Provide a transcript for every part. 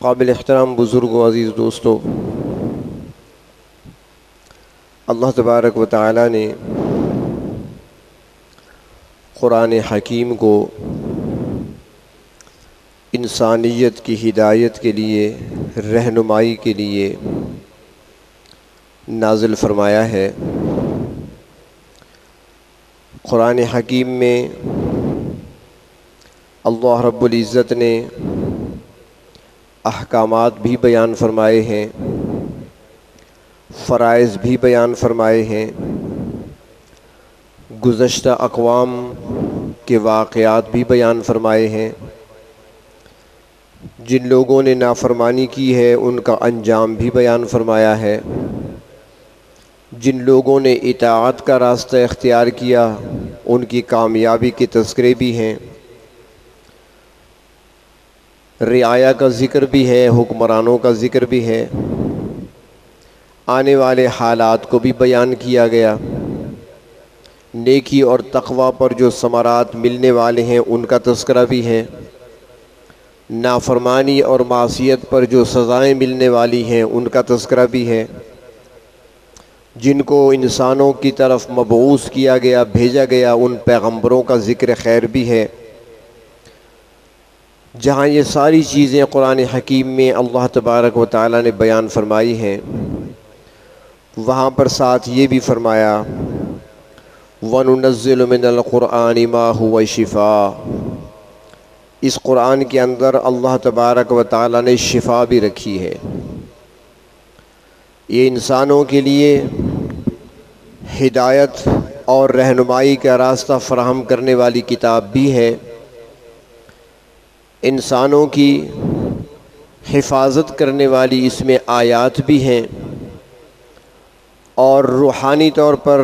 काबिल एहतराम बुज़ुर्ग अज़ीज़ दोस्तों अल्लाह तबारक व ताली ने क़ुरान हकीम को इंसानियत की हिदायत के लिए रहनुमाई के लिए नाजिल फरमाया है क़ुरान हकीम में अल्लाह रब्बुल इज़्ज़त ने अहकाम भी बयान फरमाए हैं, फ़राइज़ भी बयान फरमाए हैं, गुज़श्ता अकवाम के वाक़ात भी बयान फरमाए हैं। जिन लोगों ने नाफरमानी की है, उनका अंजाम भी बयान फरमाया है। जिन लोगों ने इतात का रास्ता इख्तियार किया, उनकी कामयाबी के तस्करे भी हैं। रियाया का ज़िक्र भी है, हुक्मरानों का ज़िक्र भी है। आने वाले हालात को भी बयान किया गया। नेकी और तकवा पर जो समारात मिलने वाले हैं, उनका तस्करा भी है। नाफरमानी और मासीत पर जो सज़ाएँ मिलने वाली हैं, उनका तस्करा भी है। जिनको इंसानों की तरफ़ मबूस किया गया, भेजा गया, उन पैगंबरों का ज़िक्र खैर भी है। जहाँ ये सारी चीज़ें कुरान हकीम में अल्लाह तबारक व ताली ने बयान फरमाई हैं, वहाँ पर साथ ये भी फरमाया वनज़िलमिनक़ुरान मा हुआ शिफ़ा। इस कुरान के अंदर अल्लाह तबारक व ताली ने शिफा भी रखी है। ये इंसानों के लिए हिदायत और रहनुमाई का रास्ता फ़राहम करने वाली किताब भी है। इंसानों की हिफाजत करने वाली इसमें आयात भी हैं और रूहानी तौर पर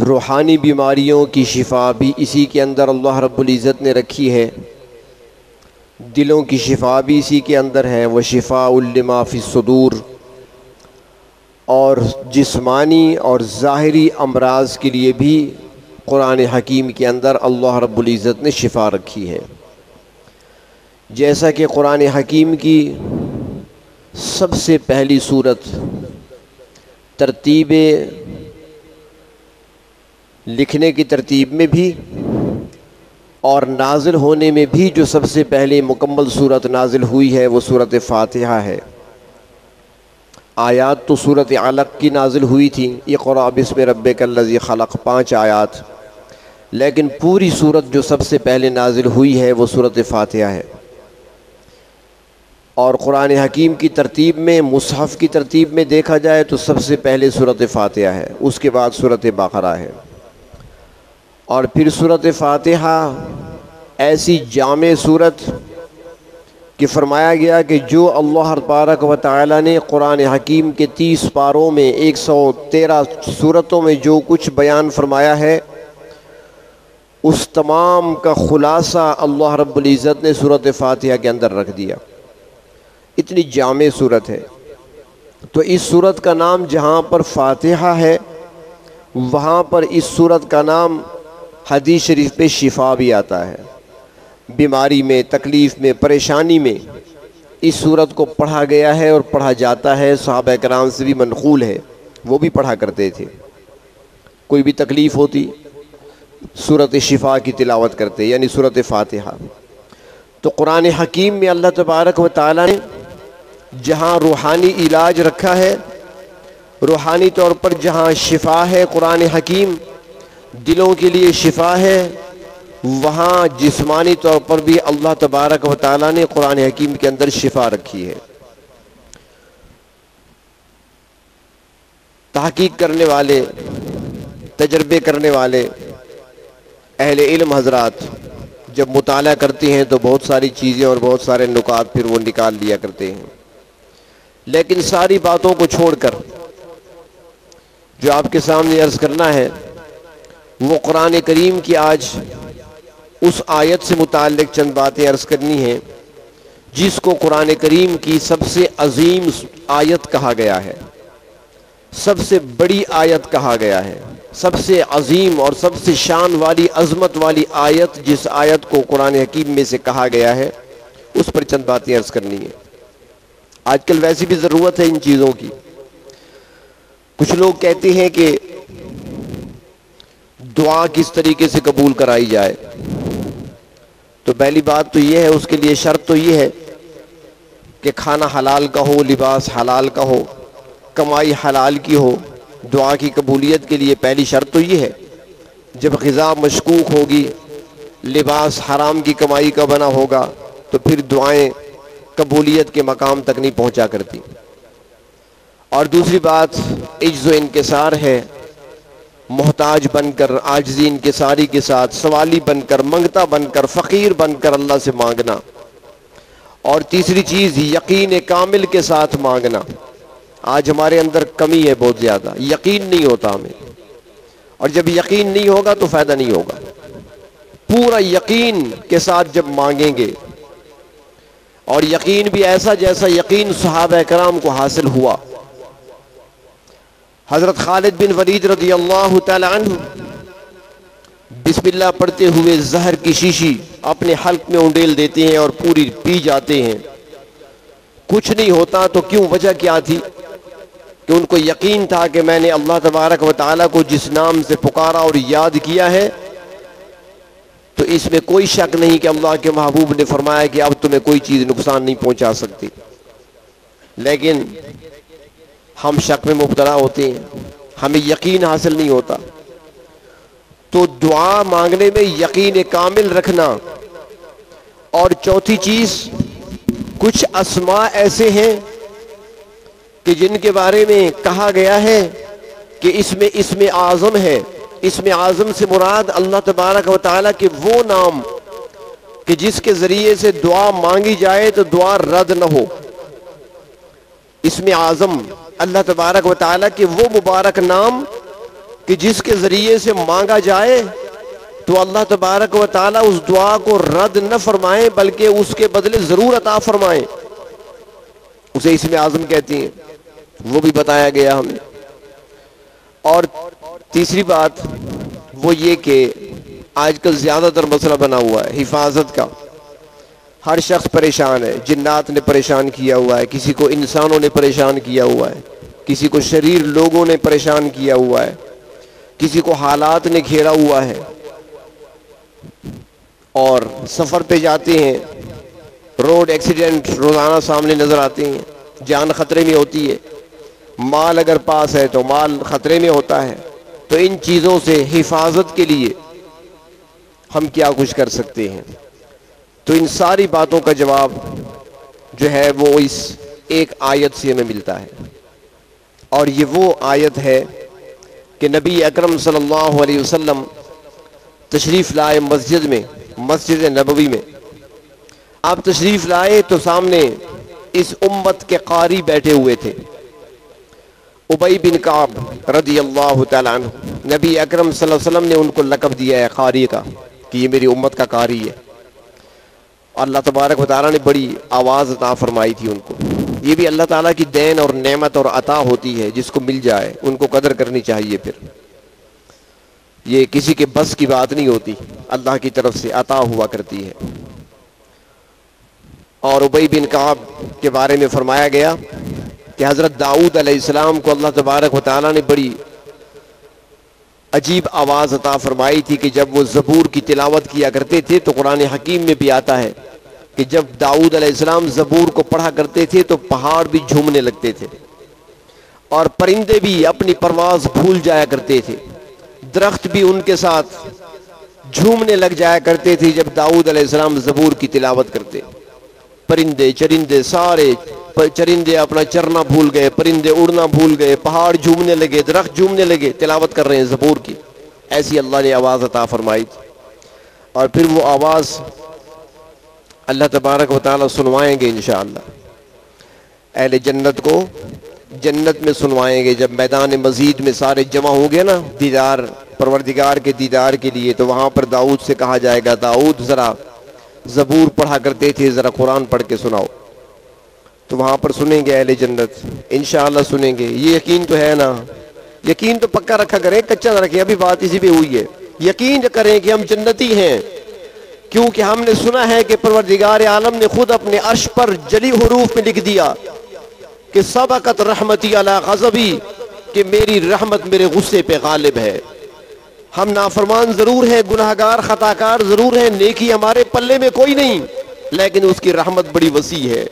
रूहानी बीमारियों की शिफा भी इसी के अंदर अल्लाह रब्बुल इज़्ज़त ने रखी है। दिलों की शिफा भी इसी के अंदर है वह सदूर। और जिस्मानी और ज़ाहरी अमराज के लिए भी कुरान हकीम के अंदर अल्लाह रब्बुल इज़्ज़त ने शिफा रखी है। जैसा कि कुरान हकीम की सबसे पहली सूरत तरतीब लिखने की तरतीब में भी और नाजिल होने में भी जो सबसे पहले मुकम्मल सूरत नाजिल हुई है, वो सूरत फ़ातिहा है। आयात तो सूरत अलग की नाजिल हुई थी। इक़रा बिस्म रब्बिक लज़ी खलक, पाँच आयात। लेकिन पूरी सूरत जो सबसे पहले नाजिल हुई है, वो सूरत फ़ातिहा है। और क़ुरान हकीम की तरतीब में, मुसहफ़ की तरतीब में देखा जाए तो सबसे पहले सूरत फ़ातिहा है। उसके बाद सूरत बकरा है। और फिर सूरत फ़ातिहा, ऐसी जाम सूरत कि फरमाया गया कि जो अल्लाह तबारक व ताली ने कुरान हकीम के तीस पारों में एक सौ तेरह सूरतों में जो कुछ बयान फरमाया है, उस तमाम का ख़ुलासा अल्लाह रब्बुल इज़्ज़त ने सूरत फ़ातिहा के अंदर रख दिया। इतनी जाम सूरत है। तो इस सूरत का नाम जहाँ पर फातिहा है, वहाँ पर इस सूरत का नाम हदीस शरीफ पे शिफा भी आता है। बीमारी में, तकलीफ़ में, परेशानी में इस सूरत को पढ़ा गया है और पढ़ा जाता है। साहब कराम से भी मनकूल है। वो भी पढ़ा करते थे। कोई भी तकलीफ़ होती, सूरत शिफा की तिलावत करते, यानी सूरत फ़ातिहा। तो कुरान हकीम में अल्लाह तबारक व ताली ने जहाँ रूहानी इलाज रखा है, रूहानी तौर पर जहाँ शिफा है कुरान हकीम दिलों के लिए शिफा है, वहाँ जिस्मानी तौर पर भी अल्लाह तबारक व ताली ने कुरान हकीम के अंदर शिफा रखी है। तहकीक करने वाले, तजर्बे करने वाले, अहले इल्म हजरात, जब मुताला करते हैं तो बहुत सारी चीज़ें और बहुत सारे नुकात फिर वो निकाल लिया करते हैं। लेकिन सारी बातों को छोड़कर, जो आपके सामने अर्ज़ करना है वो कुरान करीम की आज उस आयत से मुतल चंद बातें अर्ज़ करनी हैं, जिसको कुरान करीम की सबसे अजीम आयत कहा गया है। सबसे बड़ी आयत कहा गया है। सबसे अजीम और सबसे शान वाली, अजमत वाली आयत जिस आयत को कुरान हकीम में से कहा गया है, उस पर चंद बातें अर्ज़ करनी है। आजकल वैसी भी ज़रूरत है इन चीज़ों की। कुछ लोग कहते हैं कि दुआ किस तरीके से कबूल कराई जाए। तो पहली बात तो यह है, उसके लिए शर्त तो यह है कि खाना हलाल का हो, लिबास हलाल का हो, कमाई हलाल की हो, दुआ की कबूलियत के लिए पहली शर्त तो यह है। जब गज़ा मशकूक होगी, लिबास हराम की कमाई का बना होगा तो फिर दुआएँ कबूलियत के मकाम तक नहीं पहुँचा करती। और दूसरी बात, इज्ज़ इनकसार है मोहताज बनकर आजजीन के सारी के साथ, सवाली बनकर, मंगता बनकर, फ़कीर बनकर अल्लाह से मांगना। और तीसरी चीज़, यकीन कामिल के साथ मांगना। आज हमारे अंदर कमी है बहुत ज़्यादा। यकीन नहीं होता हमें। और जब यकीन नहीं होगा तो फ़ायदा नहीं होगा। पूरा यकीन के साथ जब मांगेंगे, और यकीन भी ऐसा जैसा यकीन सहाब कराम को हासिल हुआ हज़रत खालिद बिन वलीद रदी अल्लाह बिस्मिल्लाह पढ़ते हुए जहर की शीशी अपने हल्क में उंडेल देते हैं और पूरी पी जाते हैं। कुछ नहीं होता तो क्यों वजह क्या थी? कि उनको यकीन था कि मैंने अल्लाह तबारक व ताली को जिस नाम से पुकारा और याद किया है तो इसमें कोई शक नहीं कि अल्लाह के महबूब ने फरमाया कि अब तुम्हें कोई चीज़ नुकसान नहीं पहुँचा सकती। लेकिन हम शक में मुबतला होते हैं। हमें यकीन हासिल नहीं होता। तो दुआ मांगने में यकीन कामिल रखना। और चौथी चीज़, कुछ असमा ऐसे हैं कि जिनके बारे में कहा गया है कि इसमें इसमें आज़म है। इसमें आज़म से मुराद अल्लाह तबारक वाली के वो नाम कि जिसके ज़रिए से दुआ मांगी जाए तो दुआ रद्द न हो। इसमें आज़म, अल्लाह तबारक वाली के वो मुबारक नाम कि जिसके ज़रिए से मांगा जाए तो अल्लाह तबारक वाली उस दुआ को रद्द न फरमाए, बल्कि उसके बदले ज़रूर अता फरमाए। उसे इसमें आज़म कहती हैं। वो भी बताया गया हमें और तीसरी बात वो ये कि आजकल ज़्यादातर मसला बना हुआ है, हिफाजत का। हर शख्स परेशान है, जिन्नात ने परेशान किया हुआ है, किसी को इंसानों ने परेशान किया हुआ है, किसी को शरीर लोगों ने परेशान किया हुआ है, किसी को हालात ने घेरा हुआ है। और सफ़र पे जाते हैं, रोड एक्सीडेंट रोज़ाना सामने नज़र आते हैं, जान ख़तरे में होती है। माल अगर पास है तो माल ख़तरे में होता है। तो इन चीज़ों से हिफाजत के लिए हम क्या कुछ कर सकते हैं? तो इन सारी बातों का जवाब जो है वो इस एक आयत से हमें मिलता है। और ये वो आयत है कि नबी अकरम सल्लल्लाहु अलैहि वसल्लम तशरीफ़ लाए मस्जिद में, मस्जिद नबवी में। आप तशरीफ़ लाए तो सामने इस उम्मत के कारी बैठे हुए थे। उबई बिन काब रदी अल्लाह नबी अकरम वसल्लम ने उनको लकब दिया है कारी का, कि ये मेरी उम्मत का कारी है। अल्लाह तबारक वाली ने बड़ी आवाज़ अता फरमाई थी उनको। ये भी अल्लाह ताला की देन और नेमत और अता होती है, जिसको मिल जाए, उनको कदर करनी चाहिए फिर। ये किसी के बस की बात नहीं होती, अल्लाह की तरफ़ से अता हुआ करती है। और उबई बिन काब के बारे में फरमाया गया कि हज़रत दाऊद अलैहिस्सलाम को अल्लाह तबारक वाली ने बड़ी अजीब आवाज़ अता फरमाई थी कि जब वो ज़बूर की तिलावत किया करते थे तो कुरान हकीम में भी आता है कि जब दाऊद अलैहिस्सलाम ज़बूर को पढ़ा करते थे तो पहाड़ भी झूमने लगते थे और परिंदे भी अपनी परवाज भूल जाया करते थे। दरख्त भी उनके साथ झूमने लग जाया करते थे जब दाऊद अलैहिस्सलाम ज़बूर की तिलावत करते। परिंदे, चरिंदे, सारे चरिंदे अपना चरना भूल गए, परिंदे उड़ना भूल गए, पहाड़ झूमने लगे, दरख्त झूमने लगे, तिलावत कर रहे हैं जबूर की। ऐसी अल्लाह ने आवाज़ अता फरमाई। और फिर वो आवाज़ अल्लाह तबारक वाली सुनवाएँगे इन अहल जन्नत को जन्नत में सुनवाएँगे, जब मैदान मजीद में सारे जमा होंगे ना, दीदार, परवरदिगार के दीदार के लिए तो वहाँ पर दाऊद से कहा जाएगा, दाऊद, ज़रा ज़बूर पढ़ा करते थे, ज़रा कुरान पढ़ के सुनाओ। तो वहाँ पर सुनेंगे अहले जन्नत इन सुनेंगे। ये यकीन तो है ना? यकीन तो पक्का रखा करें कच्चा ना रखें, अभी बात इसी पे हुई है। यकीन करें कि हम जन्नती हैं, क्योंकि हमने सुना है कि परवरदिगार आलम ने खुद अपने अर्श पर जली हरूफ में लिख दिया कि सबकत रहमती अला गजबी, कि मेरी रहमत मेरे गुस्से पे गालिब है। हम नाफरमान ज़रूर हैं, गुनाहगार, खताकार ज़रूर हैं, नेकी हमारे पल्ले में कोई नहीं, लेकिन उसकी रहमत बड़ी वसी है।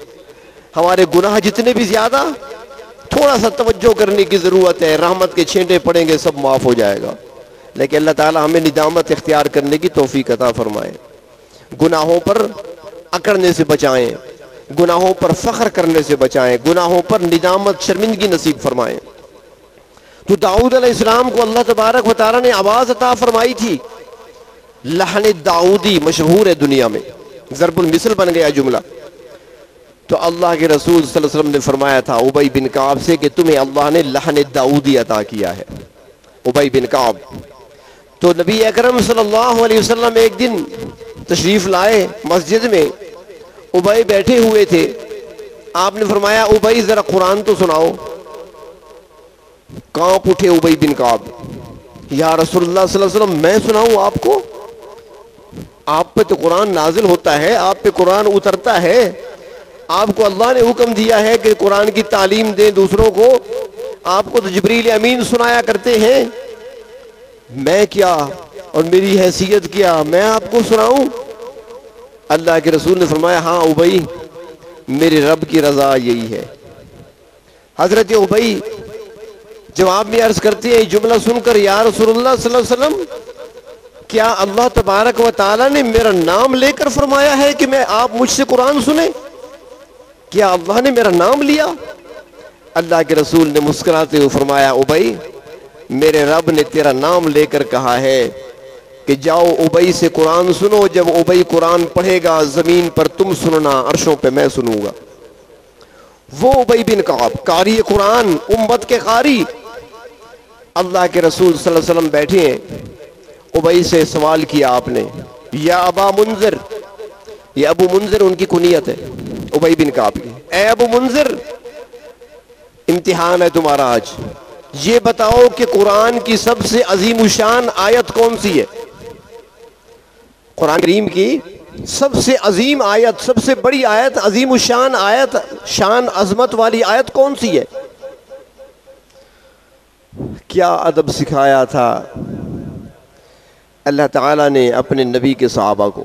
हमारे गुनाह जितने भी ज़्यादा थोड़ा सा तवज्जो करने की ज़रूरत है, रहमत के छेंटे पड़ेंगे, सब माफ़ हो जाएगा। लेकिन अल्लाह ताला हमें निदामत इख्तियार करने की तोफ़ी अता फरमाए। गुनाहों पर अकड़ने से बचाएँ, गुनाहों पर फ़ख्र करने से बचाएँ, गुनाहों पर निदामत, शर्मिंदगी नसीब फरमाएँ। तो दाऊद इस्लाम को अल्लाह तबारक वाली ने आवाज़ अता फरमाई थी, लहन दाऊदी मशहूर है दुनिया में, ज़रबुल मिसल बन गया जुमला। तो अल्लाह के रसूल वसल्लम ने फरमाया था, उबई बिन काब से कि तुम्हें अल्लाह ने लहन दाऊदी अता किया है। उबई बिन काब। तो नबी अकरम सल्लल्लाहु अलैहि वसल्लम एक दिन तशरीफ़ लाए मस्जिद में। उबई बैठे हुए थे। आपने फरमाया, उबई जरा कुरान तो सुनाओ। काँप उठे उबई बिन काब। या रसोल्ला वसल्लम, मैं सुनाऊं आपको? आप पे तो कुरान नाजिल होता है, आप पे कुरान उतरता है। आपको अल्लाह ने हुक्म दिया है कि कुरान की तालीम दें दूसरों को। आपको तो जबरील अमीन सुनाया करते हैं। मैं क्या और मेरी हैसियत क्या? मैं आपको सुनाऊं? अल्लाह के रसूल ने फरमाया हाँ उबई, मेरे रब की रजा यही है। हज़रत उबई जवाब में अर्ज़ करते हैं, जुमला सुनकर यार रसूलुल्लाह क्या अल्लाह तबारक व ताला ने मेरा नाम लेकर फरमाया है कि मैं आप मुझसे कुरान सुने? क्या अल्लाह ने मेरा नाम लिया? अल्लाह के रसूल ने मुस्कुराते हुए फरमाया, उबई, मेरे रब ने तेरा नाम लेकर कहा है कि जाओ उबई से कुरान सुनो। जब उबई कुरान पढ़ेगा, ज़मीन पर तुम सुनना, अरशों पे मैं सुनूँगा। वो उबई बिन काब, कारी कुरान, उम्मत के कारी। अल्लाह के रसूल वसल्लम बैठे हैं। उबई से सवाल किया आपने, या अबा मुंजर? ये अबू मुंजर, उनकी कुनीत है। उबई बिन काब। की ए अबू मुंजिर, इम्तिहान है तुम्हारा आज। ये बताओ कि कुरान की सबसे अजीम शान आयत कौन सी है? कुरान करीम की सबसे अजीम आयत, सबसे बड़ी आयत, अजीम शान आयत, शान अजमत वाली आयत कौन सी है? क्या अदब सिखाया था? अल्लाह ताला ने अपने नबी के सहाबा को।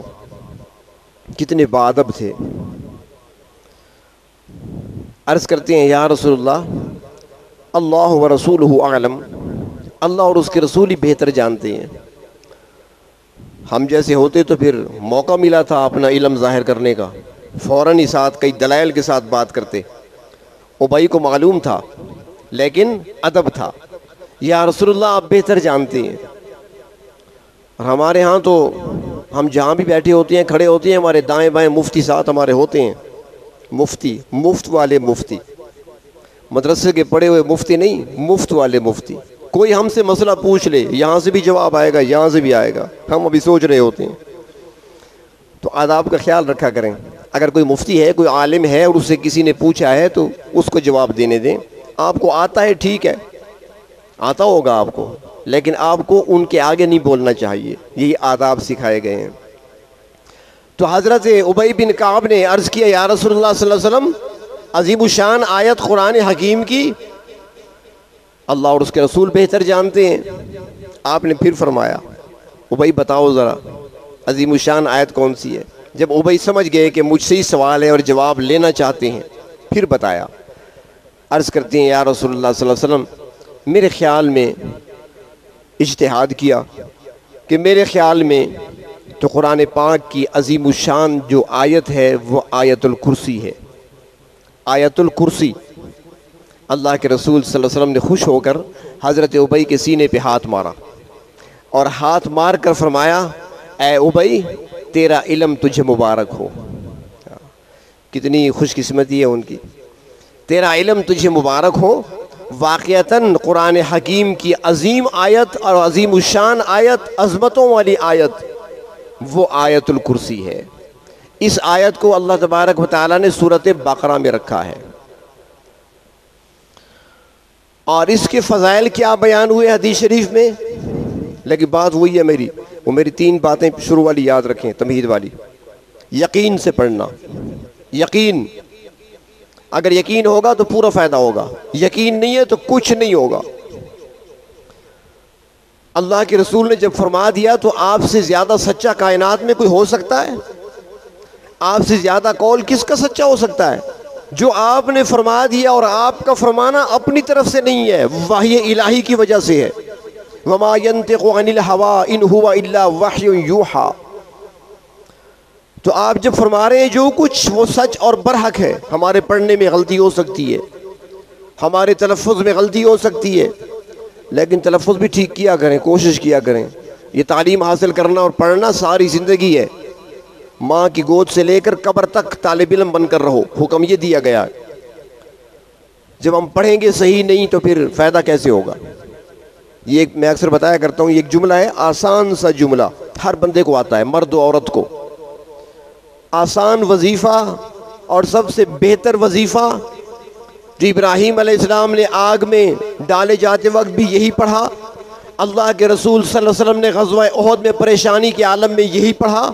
कितने बादब थे। अर्ज़ करते हैं, या रसोल्ला अल्लाह व रसूल आलम। अल्लाह और उसके रसूल ही बेहतर जानते हैं। हम जैसे होते तो फिर मौका मिला था अपना इलम ज़ाहिर करने का। फ़ौर ही साथ कई दलाइल के साथ बात करते। उबई को मालूम था, लेकिन अदब था। या रसोल्ला आप बेहतर जानते हैं। और हमारे यहाँ तो हम जहाँ भी बैठे होते हैं, खड़े होते हैं, हमारे दाएँ बाएँ मुफ्ती साथ हमारे होते हैं। मुफ्ती, मुफ़्त वाले मुफ्ती। मदरसे के पढ़े हुए मुफ्ती नहीं, मुफ़्त वाले मुफ्ती। कोई हमसे मसला पूछ ले, यहाँ से भी जवाब आएगा, यहाँ से भी आएगा। हम अभी सोच रहे होते हैं। तो आदाब का ख्याल रखा करें। अगर कोई मुफ्ती है, कोई आलिम है और उससे किसी ने पूछा है तो उसको जवाब देने दें। आपको आता है, ठीक है। आता होगा आपको। लेकिन आपको उनके आगे नहीं बोलना चाहिए। यही आदाब सिखाए गए हैं। तो हज़रत उबई बिन काब ने अर्ज़ किया, या रसोल्ला अजीब शान आयत कुरान हकीम की, अल्लाह और उसके रसूल बेहतर जानते हैं। आपने फिर फरमाया, उबई बताओ ज़रा अजीम शान आयत कौन सी है? जब उबई समझ गए कि मुझसे ही सवाल है और जवाब लेना चाहते हैं, फिर बताया, अर्ज़ करते हैं, या रसोल्ला वसम मेरे ख्याल में इजतहाद किया कि मेरे ख्याल में तो कुरान पाक की अजीम शान जो आयत है, वो आयतुल कुर्सी है। आयतुल कुर्सी, अल्लाह के रसूल सल्लल्लाहु अलैहि वसल्लम ने खुश होकर हज़रत उबई के सीने पे हाथ मारा। और हाथ मार कर फरमाया, ए उबई, तेरा इलम तुझे मुबारक हो। कितनी खुशकिस्मती है उनकी। तेरा इलम तुझे मुबारक हो। वाक़ता कुरान हकीम की अजीम आयत और अजीम शान आयत, अजमतों वाली आयत वो आयतुल कुर्सी है। इस आयत को अल्लाह तबारक वाली ने सूरत बकरा में रखा है। और इसके फ़जाइल क्या बयान हुए हदीस शरीफ में? लेकिन बात वही है मेरी। वो मेरी तीन बातें शुरू वाली याद रखें तमहीद वाली। यकीन से पढ़ना। यकीन। अगर यकीन होगा तो पूरा फ़ायदा होगा। यकीन नहीं है तो कुछ नहीं होगा। अल्लाह के रसूल ने जब फरमा दिया तो आपसे ज़्यादा सच्चा कायनात में कोई हो सकता है? आपसे ज़्यादा कौल किसका सच्चा हो सकता है? जो आपने फरमा दिया और आपका फरमाना अपनी तरफ़ से नहीं है वाह्य इलाही की वजह से है। वमायन हवा तो आप जब फरमा रहे हैं, जो कुछ वो सच और बरहक है। हमारे पढ़ने में गलती हो सकती है। हमारे तलफ़ में गलती हो सकती है। लेकिन तलफ़ भी ठीक किया करें, कोशिश किया करें। ये तालीम हासिल करना और पढ़ना सारी ज़िंदगी है। माँ की गोद से लेकर कब्र तक तालब इलम बनकर रहो, हुक्म ये दिया गया। जब हम पढ़ेंगे सही नहीं तो फिर फ़ायदा कैसे होगा? ये मैं अक्सर बताया करता हूँ, ये एक जुमला है, आसान सा जुमला। हर बंदे को आता है, मर्द औरत को। आसान वजीफ़ा और सबसे बेहतर वजीफ़ा जो इब्राहिम अलैहिस्सलाम ने आग में डाले जाते वक्त भी यही पढ़ा। अल्लाह के रसूल वसल्लम ने गजवा अहद में परेशानी के आलम में यही पढ़ा।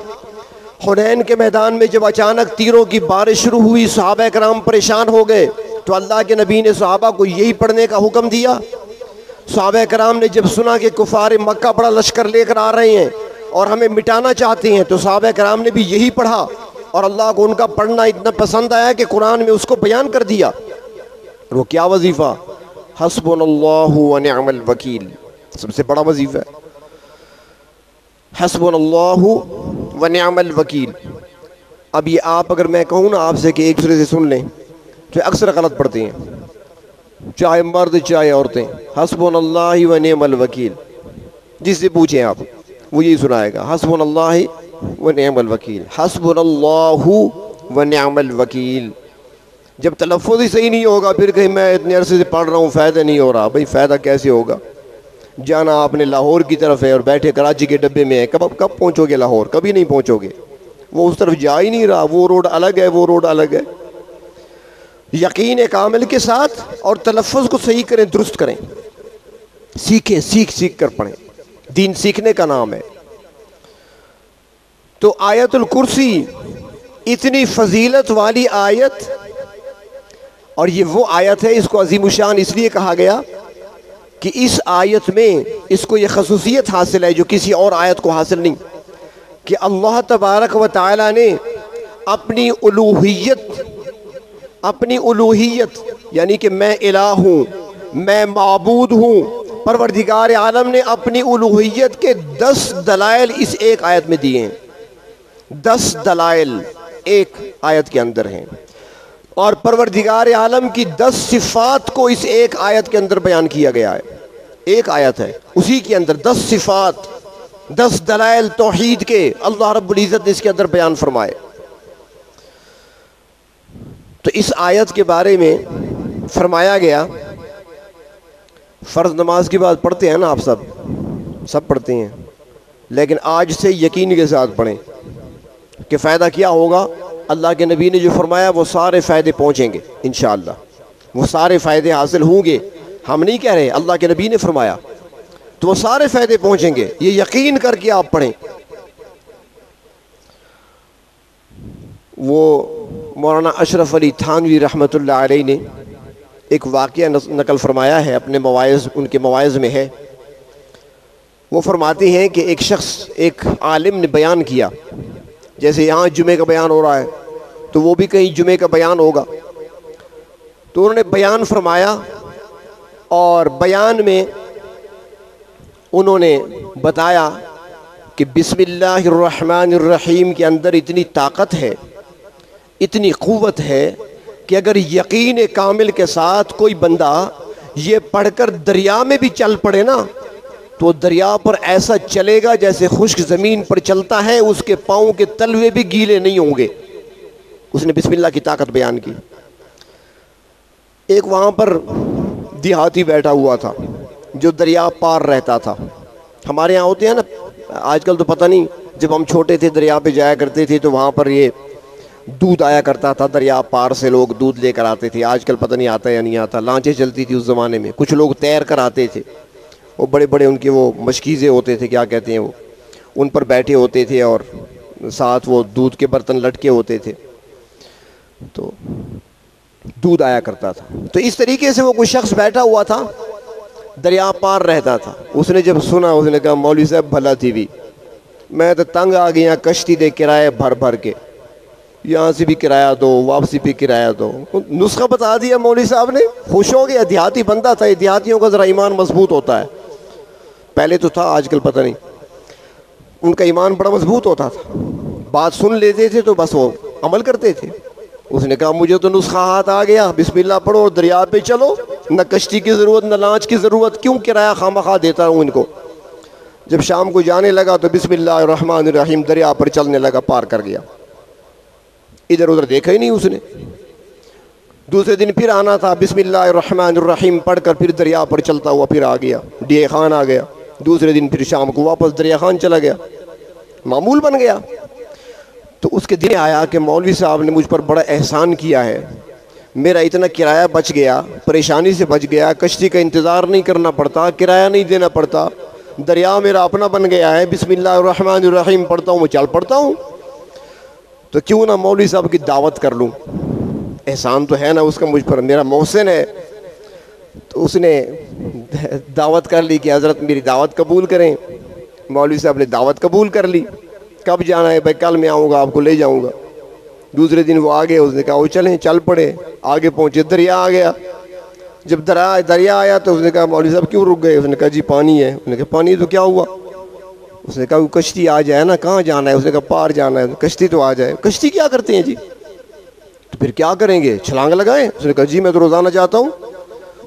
हुनैन के मैदान में जब अचानक तीरों की बारिश शुरू हुई, सहाबा कराम परेशान हो गए तो अल्लाह के नबी ने सहाबा को यही पढ़ने का हुक्म दिया। सहाबा कराम ने जब सुना कि कुफार मक्का बड़ा लश्कर लेकर आ रहे हैं और हमें मिटाना चाहते हैं तो सहाबा कराम ने भी यही पढ़ा और अल्लाह को उनका पढ़ना इतना पसंद आया कि कुरान में उसको बयान कर दिया। वो क्या वजीफ़ा? हसबन वकील। सबसे बड़ा वजीफ़ा है। नमल वकील। अब ये आप अगर मैं कहूँ ना आपसे कि एक दूसरे से सुन लें तो अक्सर गलत पढ़ते हैं। चाहे मर्द, चाहे औरतें। हसबन वकील। जिससे पूछें आप, वो यही सुनाएगा। हसबन अल्लाह व नमल वकील। हसबन वकील। जब तलफ़ ही सही नहीं होगा, फिर कहीं, मैं इतने अरसे से पढ़ रहा हूँ, फ़ायदा नहीं हो रहा। भाई, फ़ायदा कैसे होगा? जाना आपने लाहौर की तरफ़ है और बैठे कराची के डब्बे में है, कब अब कब पहुँचोगे लाहौर? कभी नहीं पहुँचोगे। वो उस तरफ़ जा ही नहीं रहा। वो रोड अलग है, वो रोड अलग है। यकीन कामिल के साथ और तलफ़ को सही करें, दुरुस्त करें। सीखें, सीख सीख कर पढ़ें। दीन सीखने का नाम है। तो आयतुल कुर्सी, इतनी फजीलत वाली आयत और ये वो आयत है, इसको अजीम शान इसलिए कहा गया कि इस आयत में इसको ये खसूसियत हासिल है, जो किसी और आयत को हासिल नहीं, कि अल्लाह तबारक व ताली ने अपनी उलूहियत अपनी उलूहियत, यानी कि मैं इला हूँ, मैं मबूद हूँ, परवरदिगार आलम ने अपनी उलूहियत के दस दलाइल इस एक आयत में दिए हैं। दस दलाइल एक आयत के अंदर हैं। और परवरदिगार आलम की दस सिफात को इस एक आयत के अंदर बयान किया गया है। एक आयत है, उसी के अंदर दस सिफात, दस दलाइल तोहीद के अल्लाह रब्बुल ने इसके अंदर बयान फरमाए। तो इस आयत के बारे में फरमाया गया। फ़र्ज़ नमाज़ की बात पढ़ते हैं ना आप सब? सब पढ़ते हैं। लेकिन आज से यकीन के साथ पढ़ें कि फ़ायदा क्या होगा? अल्लाह के नबी ने जो फरमाया, वो सारे फ़ायदे पहुँचेंगे इन वो सारे फ़ायदे हासिल होंगे। हम नहीं कह रहे, अल्लाह के नबी ने फरमाया। तो वो सारे फ़ायदे पहुँचेंगे। ये यकीन करके आप पढ़ें। वो मौलाना अशरफ अली थानवी रहमत ने एक वाक़ नकल फरमाया है, अपने मवाज़ उनके मवाज़ में है। वो फरमाते हैं कि एक शख्स, एक आलिम ने बयान किया जैसे यहाँ जुमे का बयान हो रहा है तो वो भी कहीं जुमे का बयान होगा। तो उन्होंने बयान फरमाया और बयान में उन्होंने बताया कि बिस्मिल्लाहिर्रहमानिर्रहीम के अंदर इतनी ताकत है, इतनी क़ुवत है कि अगर यकीन कामिल के साथ कोई बंदा ये पढ़कर दरिया में भी चल पड़े ना तो दरिया पर ऐसा चलेगा जैसे खुश्क ज़मीन पर चलता है, उसके पाँव के तलवे भी गीले नहीं होंगे। उसने बिस्मिल्लाह की ताकत बयान की। एक वहाँ पर देहाती बैठा हुआ था, जो दरिया पार रहता था। हमारे यहाँ होते हैं ना, आजकल तो पता नहीं, जब हम छोटे थे, दरिया पे जाया करते थे तो वहाँ पर ये दूध आया करता था, दरिया पार से लोग दूध लेकर आते थे। आजकल पता नहीं आता या नहीं आता, लांचें चलती थी उस ज़माने में। कुछ लोग तैर कर आते थे। वो बड़े बड़े उनके वो मशकीज़े होते थे, क्या कहते हैं वो? उन पर बैठे होते थे और साथ वो दूध के बर्तन लटके होते थे। तो दूध आया करता था। तो इस तरीके से वो कोई शख्स बैठा हुआ था दरिया पार रहता था। उसने जब सुना, उसने कहा, मौलवी साहब, भला थी भी। मैं तो तंग आ गया कश्ती दे किराए भर भर के। यहाँ से भी किराया दो, वापसी भी किराया दो। नुस्खा बता दिया मौलवी साहब ने। खुश हो गया देहाती बंदा था। देहातियों का ज़रा ईमान मज़बूत होता है। पहले तो था, आजकल पता नहीं। उनका ईमान बड़ा मज़बूत होता था। बात सुन लेते थे तो बस वो अमल करते थे। उसने कहा, मुझे तो नुस्खा हाथ आ गया। बिस्मिल्लाह पढ़ो और दरिया पे चलो। न कश्ती की ज़रूरत, न लांच की ज़रूरत। क्यों किराया खाम खा देता हूँ इनको? जब शाम को जाने लगा तो रहीम दरिया पर चलने लगा, पार कर गया। इधर उधर देखा ही नहीं उसने। दूसरे दिन फिर आना था रहीम पढ़कर फिर दरिया पर चलता हुआ फिर आ गया। डीए खान आ गया। दूसरे दिन फिर शाम को वापस दरिया खान चला गया। मामूल बन गया। तो उसके दिन आया कि मौलवी साहब ने मुझ पर बड़ा एहसान किया है। मेरा इतना किराया बच गया, परेशानी से बच गया, कश्ती का इंतज़ार नहीं करना पड़ता, किराया नहीं देना पड़ता। दरिया मेरा अपना बन गया है। बिस्मिल्लाहिर्रहमानिर्रहीम पढ़ता हूँ मैं चल पढ़ता हूँ। तो क्यों ना मौलवी साहब की दावत कर लूँ? एहसान तो है ना उसका मुझ पर। मेरा मोहसिन है। तो उसने दावत कर ली कि हज़रत मेरी दावत कबूल करें। मौलवी साहब ने दावत कबूल कर ली। कब जाना है भाई? कल मैं आऊँगा, आपको ले जाऊँगा। दूसरे दिन वो आ गए, उसने कहा वो चलें, चल पड़े। आगे पहुँचे, दरिया आ गया। जब दरिया दरिया आया तो उसने कहा, मौलवी साहब, क्यों रुक गए? उसने कहा, जी, पानी है। उसने कहा, पानी तो क्या हुआ? उसने कहा कश्ती आ जाए ना, कहाँ जाना है? उसने कहा, पार जाना है, कश्ती तो आ जाए। कश्ती क्या करते हैं जी? तो फिर क्या करेंगे? छलांग लगाए? उसने कहा, जी, मैं तो रोज़ाना जाता हूँ।